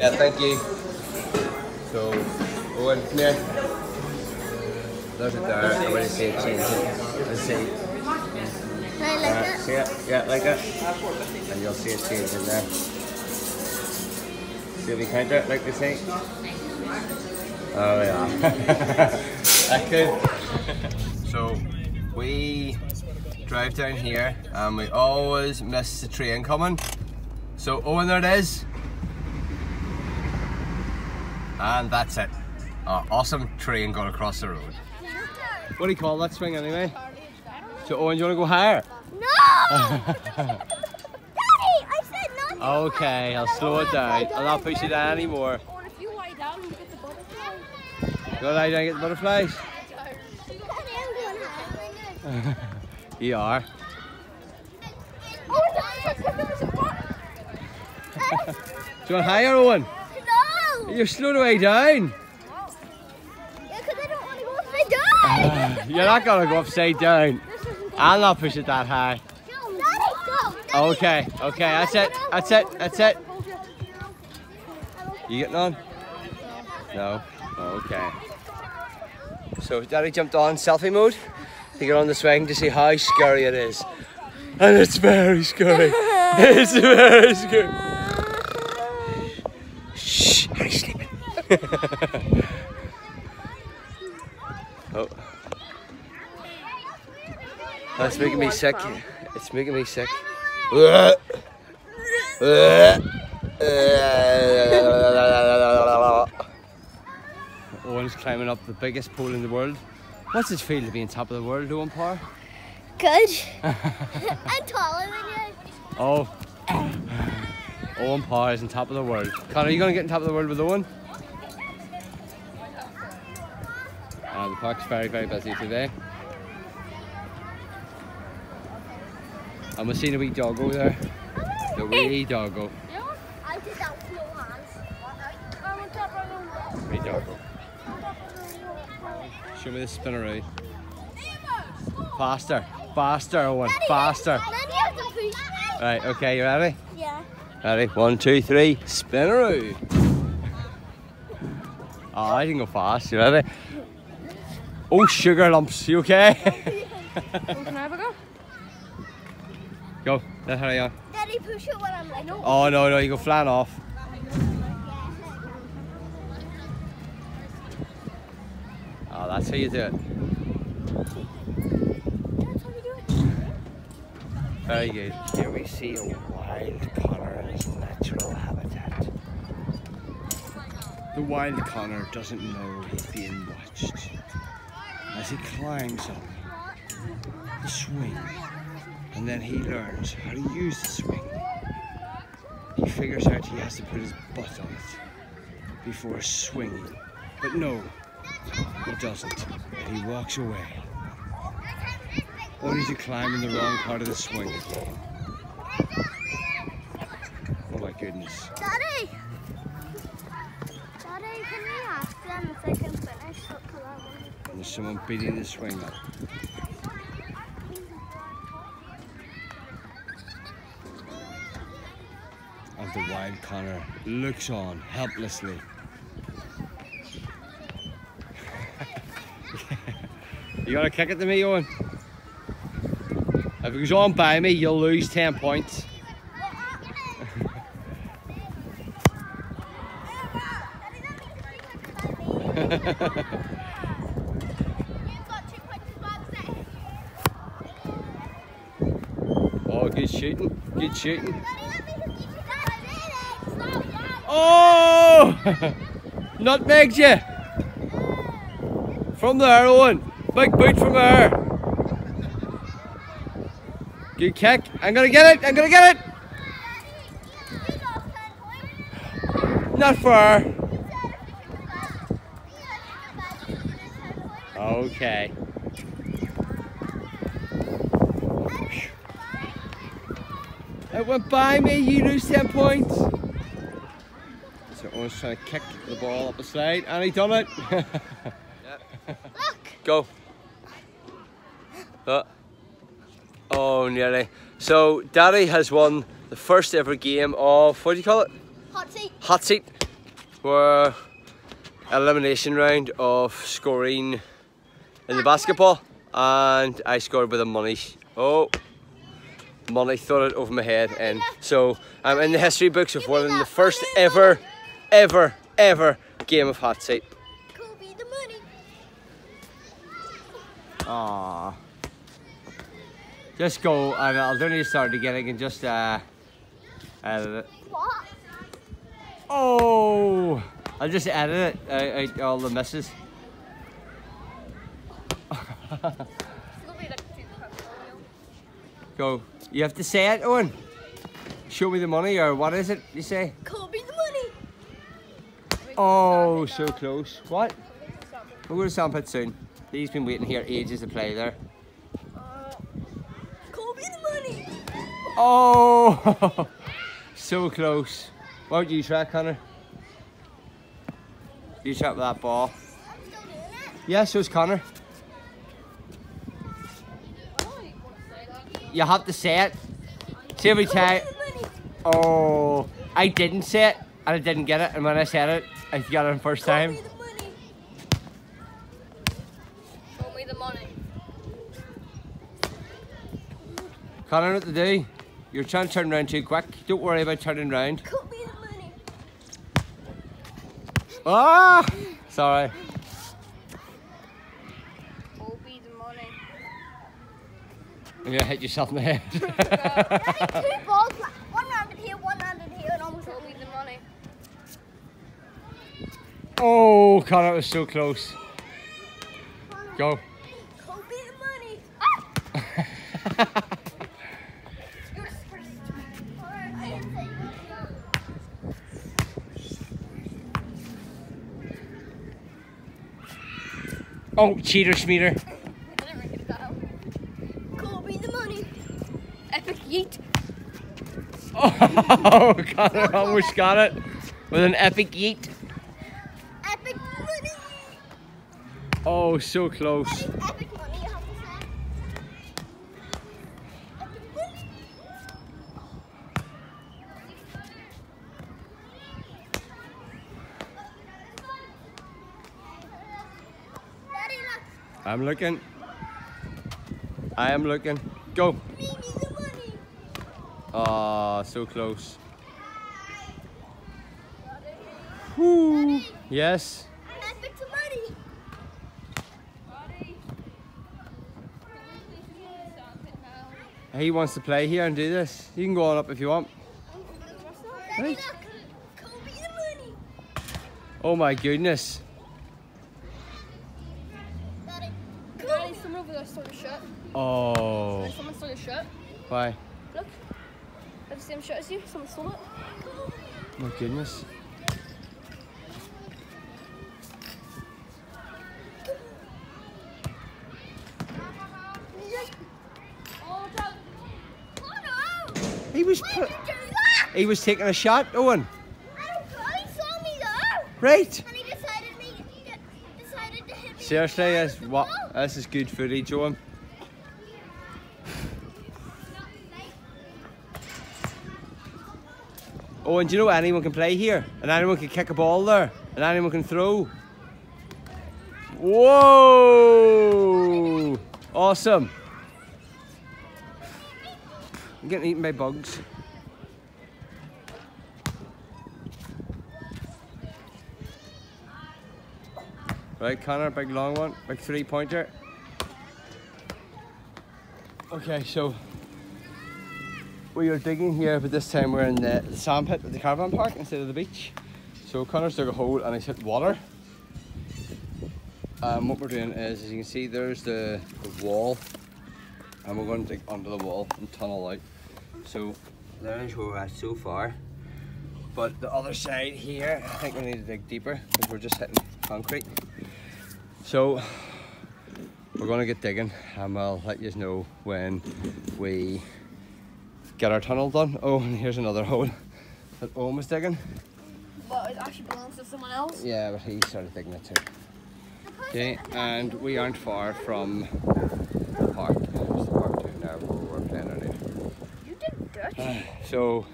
Yeah, thank you. So, Owen, come here. There's it there. I'm going to see it change it. Let's see. Like Uh, it. see it? Yeah, like it. And you'll see it change in there. See if we counter it like they say? Oh yeah. Good. so, we drive down here and we always miss the train coming. So, Owen, there it is. And that's it. Uh, awesome train going across the road. What do you call that swing anyway? So Owen, do you want to go higher? No! Daddy, I said no. Okay, I'll slow it down. I'll not push it down anymore. Or if you lie down and get the butterfly. Go lie down and get the butterflies. Daddy, I'm going higher. You are. Do you want higher, Owen? You're slowed way down. Yeah, because I don't want to go upside down. You're not gonna go upside down. I'll not push it that high. Daddy, go. Daddy. Okay, okay, that's it. That's it. That's it. You getting on? No. Okay. So Daddy jumped on selfie mode to get on the swing to see how scary it is. And it's very scary. it's very scary. Shh, are you sleeping? oh. That's making me sick. It's making me sick. Owen's climbing up the biggest pole in the world. What's it feel to be on top of the world, Owen Power? Good. I'm taller than you. Oh. Owen Power is on top of the world. Connor, are you going to get on top of the world with Owen? The park's very, very busy today. And we're seeing a wee doggo there. The wee doggo. I did that with no hands. I'm on top of the Wee doggo. Show me the spinner Faster. Faster, Owen. Faster. Then you have to push. Right, okay, you ready? Yeah. Ready? One, two, three. Spinneroo. Oh, I can go fast. You ready? Oh, sugar lumps. You okay? Can I have a go? go. Let her go. Daddy, push it when I'm like, no. Oh, no, no. You go flying off. Oh, that's how you do it. That's how we do it. Very good. Here we see a wild Connor in his natural habitat. The wild Connor doesn't know he's being watched. As he climbs up the swing, and then he learns how to use the swing. He figures out he has to put his butt on it before swinging. But no, he doesn't. And he walks away. Only to climb in the wrong part of the swing. Oh my goodness. Daddy! Daddy, can we ask them if they can finish up to that one? And there's someone beating the swing up. And the wild Connor looks on helplessly. you to kick it to me, Owen? If it goes on by me, you'll lose 10 points. Oh, good shooting. Oh! Nutmegged you! From there, Owen. Big boot from there. Good kick. I'm gonna get it. I'm gonna get it. Not far. Okay. It went by me, you lose 10 points. So Owen's trying to kick the ball up the slide, and he done it. Go. Uh, oh, nearly. So, Daddy has won the first ever game of, what do you call it? Hot seat. Hot seat. were elimination round of scoring in the basketball and I scored with a money. Oh, money threw it over my head and so I'm in the history books of winning the first ever, ever, ever game of hot seat. Kobe the money. Aww. Just go and I'll do need to start again. I can just uh, edit it. What? Oh! I'll just edit it out, out all the misses. Go. You have to say it, Owen. Show me the money, or what is it you say? Kobe the money. Oh, so close. What? We're going to Sandpit soon. He's been waiting here ages to play there. Uh, Kobe the money. Oh! so close. Why don't you try, Connor? You try with that ball. I'm still doing it. Yeah, so's Connor. You have to say it. See every time. Oh, I didn't say it and I didn't get it. And when I said it, I got it the first time. Kobe the money. Show me the money. Connor, what to do? You're trying to turn around too quick. Don't worry about turning around. Kobe the money. Ah! Sorry. Kobe the money. You're gonna hit yourself in the head. Daddy, two balls. One landed here, one landed here, and almost hit Kobe me. the money. oh, Connor was so close. Go. Kobe the money. Ah! You're first. Alright, I didn't say Oh, cheater schmeater. Oh, Connor almost got it with an epic yeet. Epic money. Oh, so close. That is epic money, you have to say. Epic money. I'm looking. I am looking. Go. Mimi the money. Ah, so close. Woo. Yes. Epic the money. He wants to play here and do this. You can go on up if you want. Daddy, Right. look. Kobe the money. Oh my goodness. Daddy. Daddy, someone over there stole your shirt. Oh. Someone stole your shirt. Why? Look. I have the same shirt as you. Someone stole it. My goodness. He was Why pl- did you do that? he was taking a shot, Owen. I don't know. He saw me though. Right. And he decided me decided to hit me. Seriously, this what this is good footage, Owen. And do you know anyone can play here? And anyone can kick a ball there? And anyone can throw? Whoa! Awesome. I'm getting eaten by bugs. Right, Connor, big long one, big three pointer. Okay, so we are digging here, but this time we're in the, sand pit at the caravan park instead of the beach. So Connor's dug a hole and he's hit water. Um, what we're doing is, as you can see, there's the, the wall, and we're going to dig under the wall and tunnel out. So there's where we're at so far. But the other side here, I think we need to dig deeper because we're just hitting concrete. So we're going to get digging and we'll let you know when we get our tunnel done. Oh, and here's another hole that Owen was digging. But it actually belongs to someone else. Yeah, but he started digging it too. Okay, and we aren't far from the park. There's the park too now where we're playing earlier. You did Dutch. So,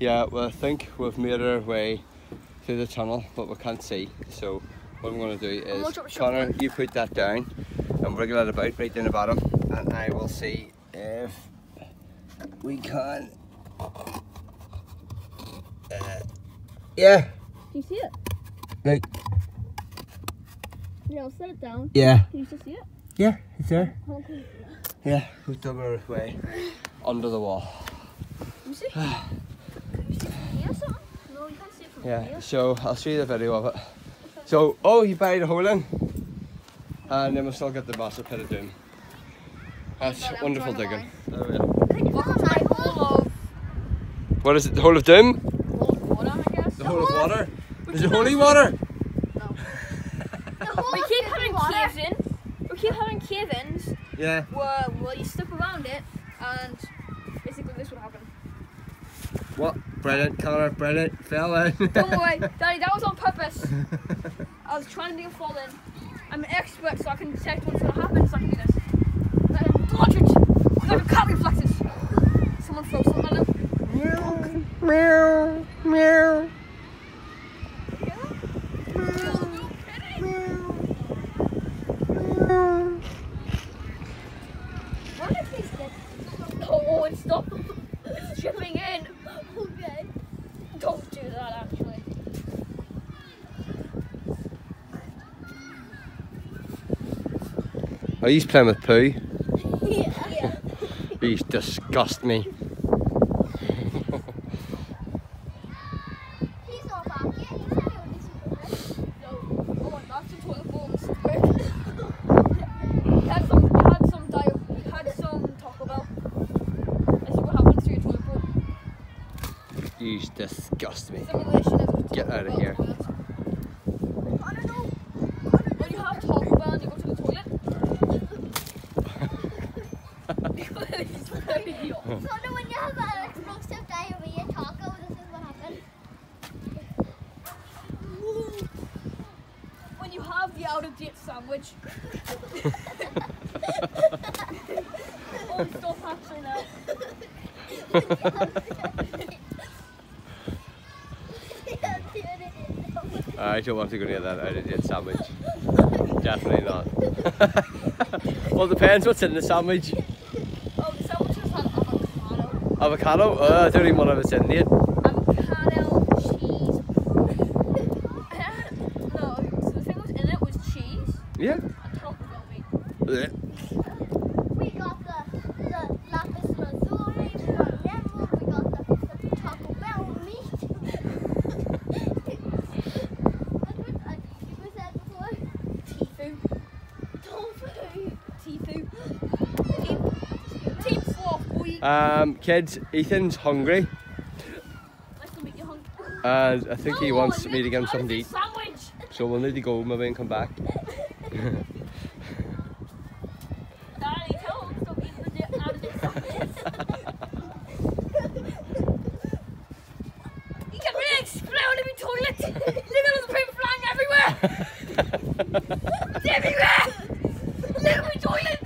yeah, well, I think we've made our way through the tunnel, but we can't see. So what I'm going to do is, watch out, watch out. Connor, you put that down and wriggle it about right down the bottom, and I will see we can. Uh, yeah, Can you see it? like Yeah, I'll set it down. yeah, Can you still see it? yeah, it's there. Oh, Yeah, we dug our way under the wall. see? Can you see from here something? No, you can't see it from Yeah, here. so I'll show you the video of it. So, oh, he buried a hole in, and then we'll still get the massive pit of doom. That's wonderful digging. There we are. Welcome to my hole of, What is it? The hole of doom? hole of water, I guess. The hole of water? Is it holy water? We keep having caves in. We keep having cave-ins Yeah. where, where you step around it and basically this would happen. What? Brilliant, Connor, brilliant. Fell in. Don't worry, Daddy, that was on purpose. I was trying to dig a fall in. I'm an expert, so I can detect what's going to happen, so I can do this. Then dodge it like a cat reflexes. Someone throw something meow, meow. He's dead? Oh, and stop. It's chipping in. Okay. Don't do that, actually. Are you playing with poo? Yeah. These disgust me. He's not back yet. He's only on this one. No. Oh, my that's a toilet bowl. This is great. He had some, he had some diet, he had some Taco Bell. This is what happens to your toilet bowl. You disgust me. Simulation is a Get Taco outta Bell here. toilet. I don't know. When you have Taco Bell and you go to the toilet. it's very hot. So when you have an explosive diarrhea taco, this is what happens. When you have the out of date sandwich. oh, stop actually now. I don't want to go near that out of date sandwich. Definitely not. well, it depends what's in the sandwich. Oh, the sandwich has had avocado. Avocado? Uh, I don't even want to it's in there. Avocado, cheese. no, so the thing was in it was Yeah. and Taco Bell meat. We got the, the lapis lazuli, we got emerald, we got the, the Taco Bell meat. That's what I, you said before. Tifu. Tofu. Tifu. Team, team sloth, boy. Um, kids, Ethan's hungry, Nice to meet you, hunk. and I think he wants me to give him something to eat. Sandwich. So we'll need to go maybe and come back. Daddy, tell him to stop eating the di- out of date sandwiches. You can really explode in my toilet. Look at all the poop flying everywhere. It's everywhere. Look at my toilet.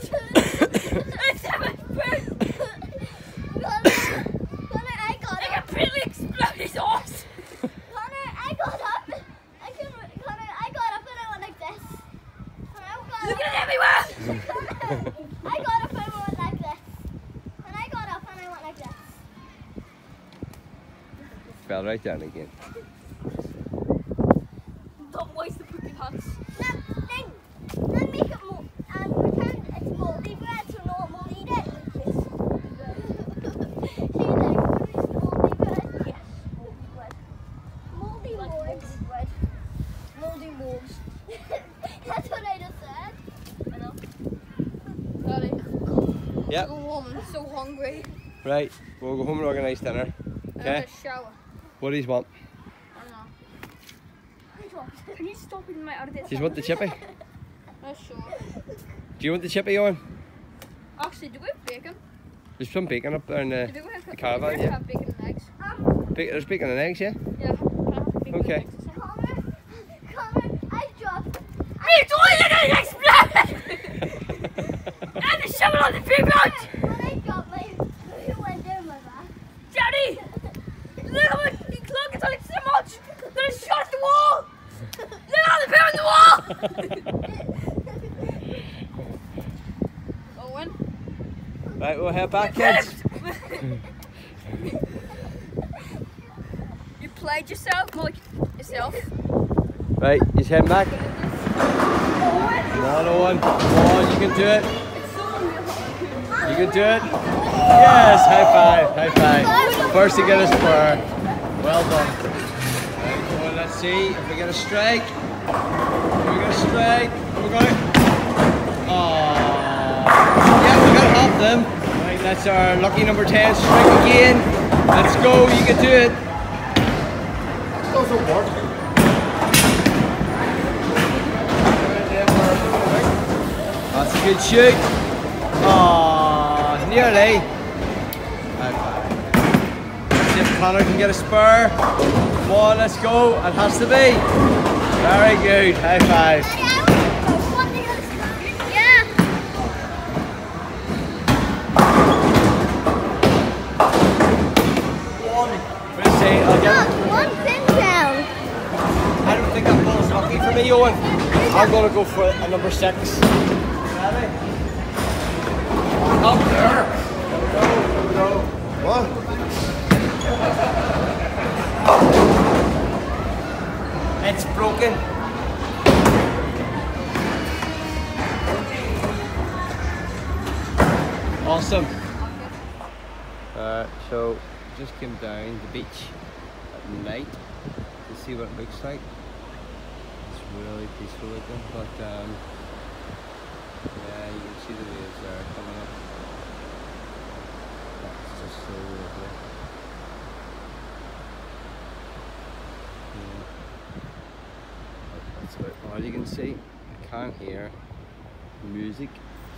It's so much poop. Connor, Connor, I got I up. can really explode his arse. Connor, I got up. I can, Connor, I got up and I went like this. Connor, I got Look up. at it everywhere. I got up and I went like this. And I got up and I went like this. Fell right down again. Don't waste the poopy pants. Then, then, then make it more, um, and pretend it's moldy bread so no one will eat it. See, like, what is moldy bread? Yes, moldy bread. Moldy Like morgs. moldy bread. Moldy morgs. That's what I just said. I know. Daddy. Yep. I'm so hungry. Right, we'll go home and organise dinner. I Okay. need a shower. What do you want? I don't know. Can you stop eating my date Do you want the chippy? Uh, sure. Do you want the chippy on? Actually, do we have bacon? There's some bacon up there in Do the. we have, The caravan, do we yeah. have bacon and eggs? Um, Ba- there's bacon and eggs, yeah? Yeah, bacon Okay. and eggs? Me toilet and exploded! and the shovel on the it shot the wall! The bear on the wall! Owen? Right, we'll head back, kids. You played yourself, like yourself. Right, he's heading back. Come on, Owen. Come on, you can do it. You can do it. Yes, high five, high five. First to get a spare. Well done. Right, Owen, let's see if we get a strike. If we get a strike, we're going to... Oh. Yeah, we got half them. Right, that's our lucky number 10 strike again. Let's go, you can do it. That's a good shoot. Oh, nearly. High five. See if Connor can get a spare. Come on, let's go. It has to be. Very good. High five. Yeah. Let's see. I'll get. Look, one pin down. I don't think that ball's lucky for me, Owen. I'm gonna go for a number six. Ready? Up there. There we go. There we go. What? It's broken. Awesome. Uh, so just came down the beach at night to see what it looks like. It's really peaceful looking, but um, yeah, you can see the waves there coming up. That's just so lovely. That's about all you can see. I can't hear music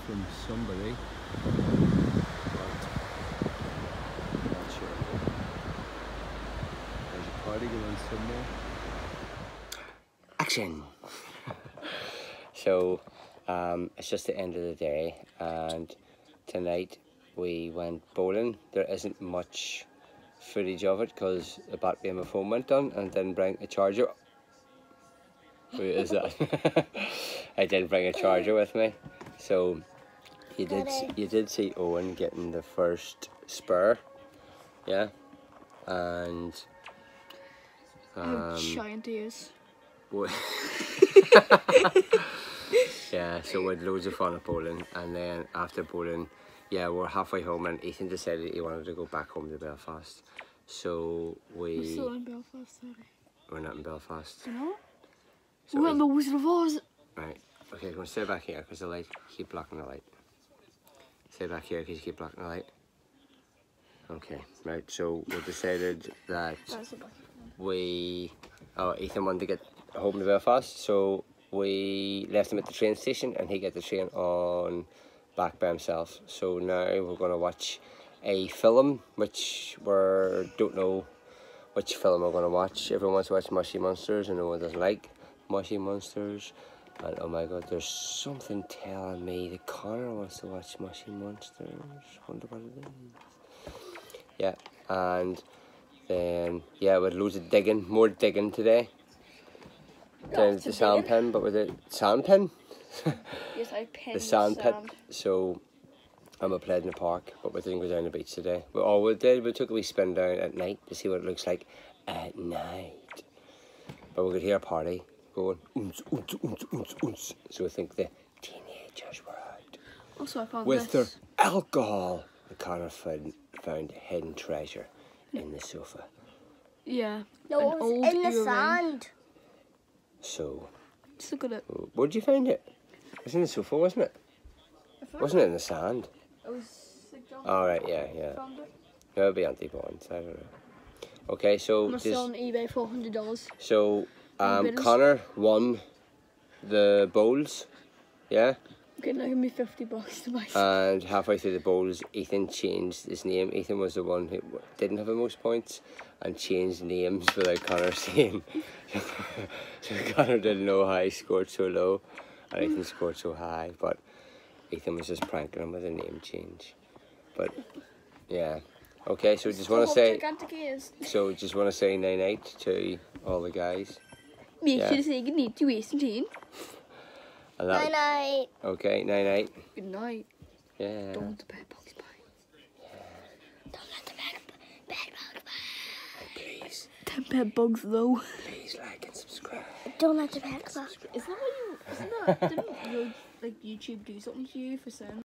from somebody. Not sure. There's a party going somewhere. Action! so, um, it's just the end of the day, and tonight we went bowling. There isn't much footage of it because the battery on my phone went on and didn't bring a charger. Who is that? I didn't bring a charger with me, so you did you did see Owen getting the first spare, yeah, and um, Giant ears. yeah, so we had loads of fun at bowling, and then after bowling, yeah, we're halfway home, and Ethan decided he wanted to go back home to Belfast, so we Still in Belfast, sorry. we're not in Belfast. Know? So We're in the Wizard of Oz. Right. Okay, I'm gonna stay back here because the light keep blocking the light. Stay back here because you keep blocking the light. Okay. Right. So we decided that That's the back. we, oh, Ethan wanted to get home to Belfast, so we left him at the train station, and he got the train on back by himself. So now we're gonna watch a film, which we don't know which film we're gonna watch. Everyone wants to watch Mushy Monsters, and no one doesn't like Mushy Monsters. And oh my god, there's something telling me that Connor wants to watch Mushy Monsters. Wonder what it is. Yeah, and then yeah, with loads of digging, more digging today. Down at the sand pin, but with a sand pin. Yes, I pinned the sand pit. So I'm a played in the park, but we didn't go down the beach today. We all we did, we took a wee spin down at night to see what it looks like at night. But we could hear a party going oons, oons, oons, oons, oons. So I think the teenagers were out Also, I found with their alcohol. The Connor found, found hidden treasure in the sofa. Yeah. No, it was old in the sand. So, Just look at it. where'd you find it? It was in the sofa, wasn't it? Wasn't it in the sand? It was like John All right, yeah, yeah. No, it'll be anti bonds. I don't know. Okay, so I'm just on eBay for hundred dollars. so um. Connor won the bowls, yeah, Okay, now give me fifty bucks to buy. and halfway through the bowls, Ethan changed his name. Ethan was the one who didn't have the most points and changed names without Connor saying. so Connor didn't know how he scored so low, and Ethan scored so high. But Ethan was just pranking him with a name change. But yeah, okay. So we just want to say. Gigantic ears. So just want to say night night to all the guys. Make Yeah. sure to say good night to Ace and Jane. And Night that, night. okay, night night. Good night. Yeah. Don't let the bed bugs bite. Don't let the bed, bed bug bite. Please, Ten bed bugs though. please like and subscribe. Don't let the bug. Is that what you? Isn't that? Didn't like YouTube do something to you for saying?